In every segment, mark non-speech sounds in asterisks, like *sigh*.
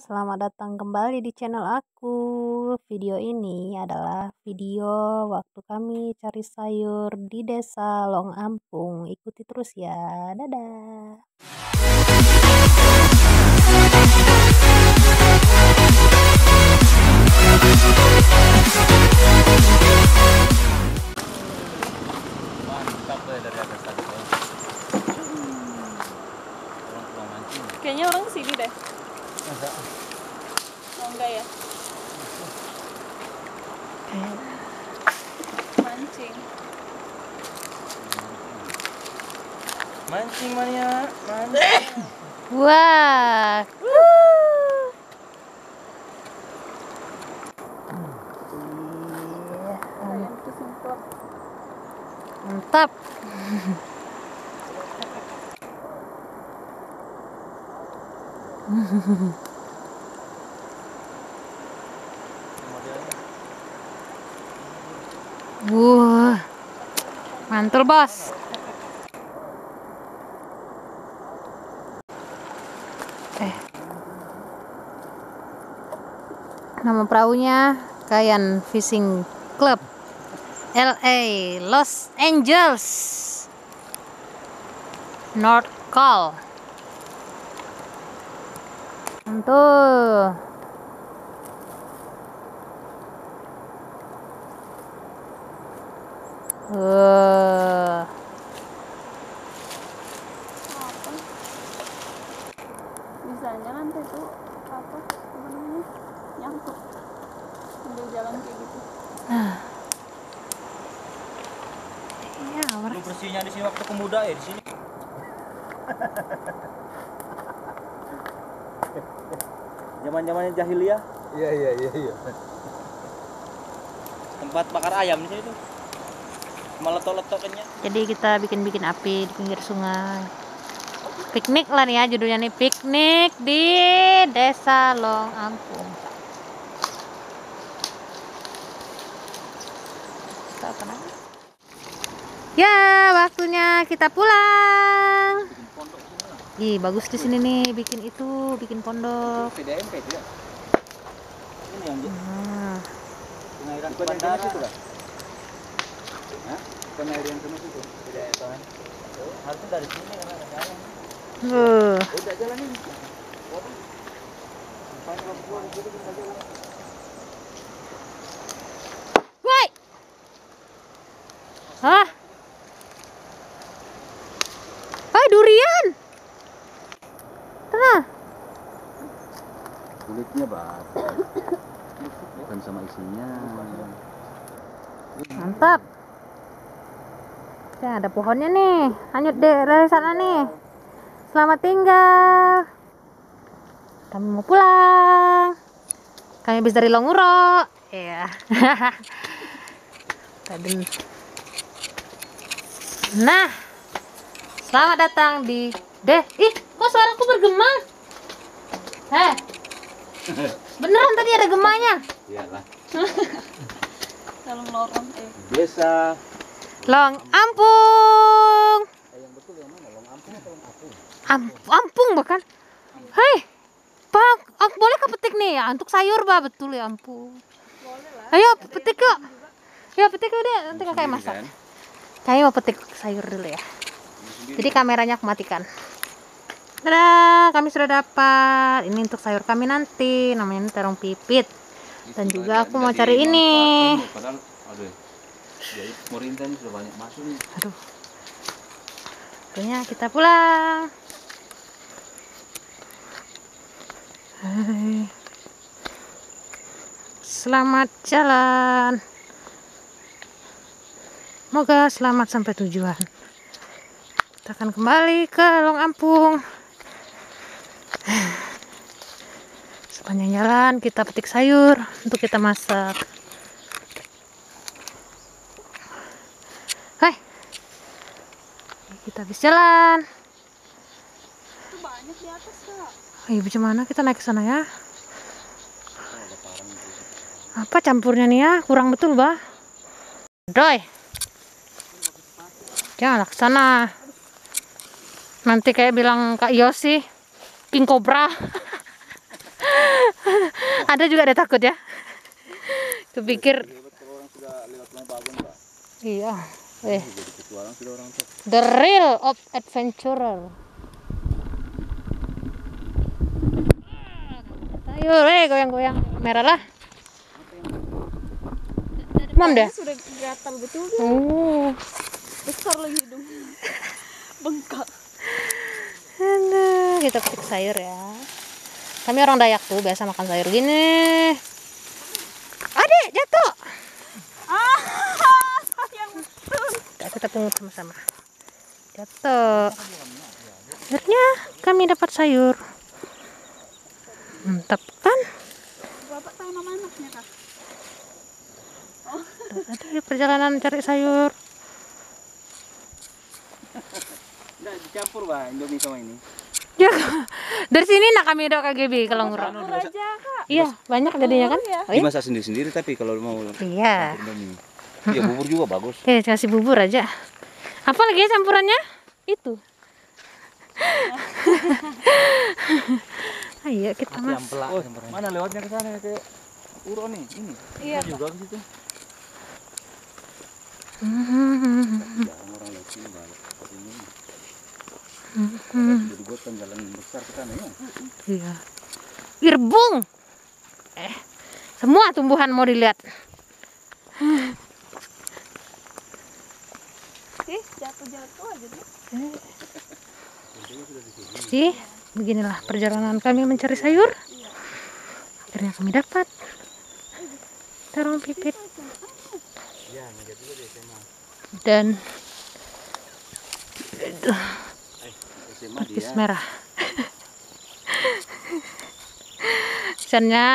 selamat datang kembali di channel aku. Video ini adalah video waktu kami cari sayur di desa Long Ampung. Ikuti terus ya. Dadah. Mancing. Mancing mania, mancing. Wah. Mantap. Modelnya. *laughs* Wah. Mantul, Bos. Eh. Nama perahunya Kayan Fishing Club. LA Los Angeles. North Call. Mantul. Wah. Apa? Misalnya nanti tuh apa? Namanya? Nyangkut. Sambil jalan kayak gitu. Iya, Lu bersihnya di sini waktu pemuda ya di sini. *laughs* Zaman-zamannya jahiliyah, Iya iya iya iya. tempat bakar ayam di sini tuh. Meletok-letoknya. Jadi kita bikin-bikin api di pinggir sungai. Piknik lah nih ya judulnya nih piknik di Desa Long Ampung. Kita apa namanya? Ya, waktunya kita pulang. Lah. Ih, bagus di sini nih bikin itu, bikin pondok. PDMP tidak? Ini yang Nah, pengairan bandara. situ kan? Hah? Air yang? PDMP kan? Harusnya dari sini karena ada jalan. uh, Oh, jalan ini. Itu jalan. Woi. Hah? Hai durian. Tengah. Kulitnya. Bukan sama isinya. Mantap. Ya, ada pohonnya nih. Lanjut deh dari sana nih. Selamat tinggal. Kami mau pulang. Kami habis dari Longuro. Iya. *laughs* Tadi. Nah. Selamat datang di Deh. Ih, kok suaraku bergema? Heh. Beneran tadi ada gemanya. Iyalah. *laughs* Dalam lorong eh. Desa. Long Ampung. Ampung ampung bahkan. Hei, Pak, aku boleh ke petik nih ya untuk sayur, Pak. Betul ya, ampun. Boleh lah. Ayo petik yuk. Ya petik yuk deh, nanti kakak masak. Kayaknya mau petik sayur dulu ya. Jadi kameranya aku matikan. Dadah, kami sudah dapat. Ini untuk sayur kami nanti, namanya terong pipit. Dan juga aku mau cari ini. Jadi pemerintah ini sudah banyak masuk nih. Aduh. Akhirnya kita pulang. Hai. Selamat jalan. Semoga selamat sampai tujuan. Kita akan kembali ke Long Ampung. Sepanjang jalan kita petik sayur untuk kita masak. Kita habis jalan. Itu banyak di atas kak. Ayo bagaimana kita naik ke sana ya? Apa campurnya nih ya? Kurang betul, Bah. Doi. Jangan ke sana. Nanti kayak bilang Kak Yosi, King Cobra. *laughs* ada juga ada takut ya kepikir iya eh Jadi petualang sudah orang tuh. the real of adventurer ayo eh goyang-goyang merah lah Mam dah. sudah gatal betul Oh. besar lagi hidung *laughs* bengkak Aduh, kita petik sayur ya. Kami orang Dayak tuh biasa makan sayur gini. Adik jatuh. ah yang betul Kita pungut sama-sama. Jatuh. Akhirnya kami dapat sayur. Mantap kan? bapak tahu nama anaknya kak Ada di perjalanan cari sayur. Nggak dicampur bah Indomie sama ini. Ya, *laughs* dari sini nak kami ada KGB kalau ngurang. Iya, banyak jadinya kan? iya. Oh, iya? Dimasak sendiri-sendiri tapi kalau mau Iya. Indomie. Iya, bubur juga bagus. Eh, kasih bubur aja. Apa lagi ya campurannya? Itu. *laughs* Ayo kita mas. Oh, mana lewatnya ke sana ke Uro nih? Ini. iya Juga ke situ. Hmm. Jarang orang lewat sini balik. Ke sini. Sudah dibuatkan jalan besar ke sana ya. Iya. Gerbung. Eh, semua tumbuhan mau dilihat. eh jatuh aja Sih, beginilah perjalanan kami mencari sayur. Akhirnya kami dapat terong pipit dan SMA pipis dia. merah. Misalnya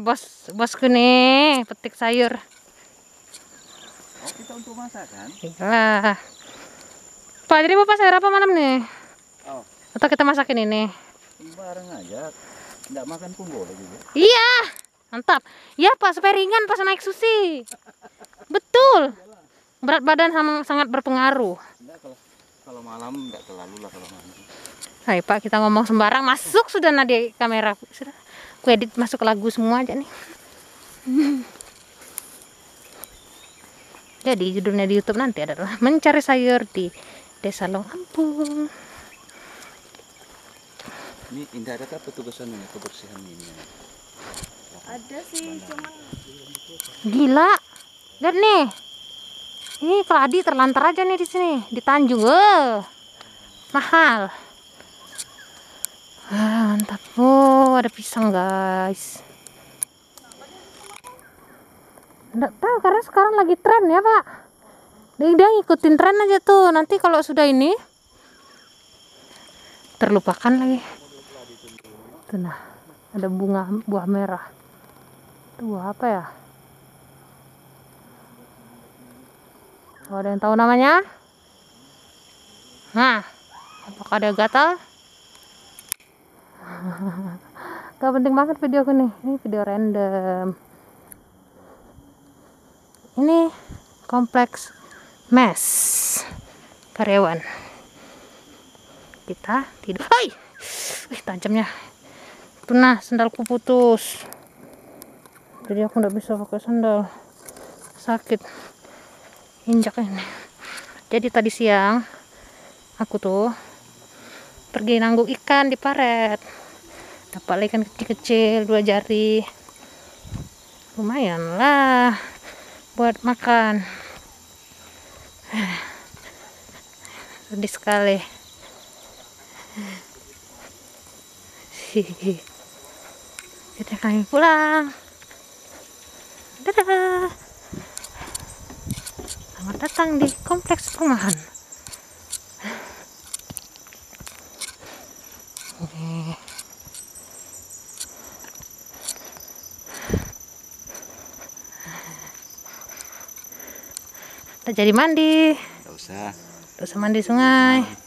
bos bosku nih petik sayur. Oh, kita untuk masak kan? Iya. Pak, jadi bapak sayur apa malam nih? Oh, Atau kita masakin ini? bareng aja. Enggak makan pun boleh juga. Iya, mantap. Ya Pak, supaya ringan pas naik susi. Betul. Berat badan sangat berpengaruh. Enggak kalau kalau malam enggak terlalu lah kalau malam. Hai Pak, kita ngomong sembarang masuk sudah nadi kamera. Sudah. Aku edit masuk lagu semua aja nih. Jadi judulnya di YouTube nanti adalah mencari sayur di Desa Long Ampung. Ini indah ada petugasan ini kebersihan ini. ada sih cuman Gila. Lihat nih. Ini keladi terlantar aja nih di sini, di Tanjung. Wah. Mahal. Ah, mantap. Oh, ada pisang, guys. Enggak tahu karena sekarang lagi tren ya, Pak. Dia ngikutin tren aja tuh. Nanti kalau sudah ini terlupakan lagi. Tuh nah, ada bunga buah merah. Itu buah apa ya? Oh, ada yang tahu namanya? Nah, apakah ada gatal? *laughs* Gak penting banget videoku nih. Ini video random. Ini kompleks mes karyawan. Kita tidur. Hai! Wih, tajamnya. Tuh nah, sendalku putus. Jadi aku nggak bisa pakai sandal. Sakit injak ini jadi tadi siang aku tuh pergi nangguk ikan di paret dapat ikan kecil-kecil dua jari lumayan lah buat makan *sighs* sedih sekali *laughs* kita kami pulang dadah Selamat datang di kompleks perumahan. *sighs* Oke. Jadi mandi. Enggak usah. Terus mandi sungai.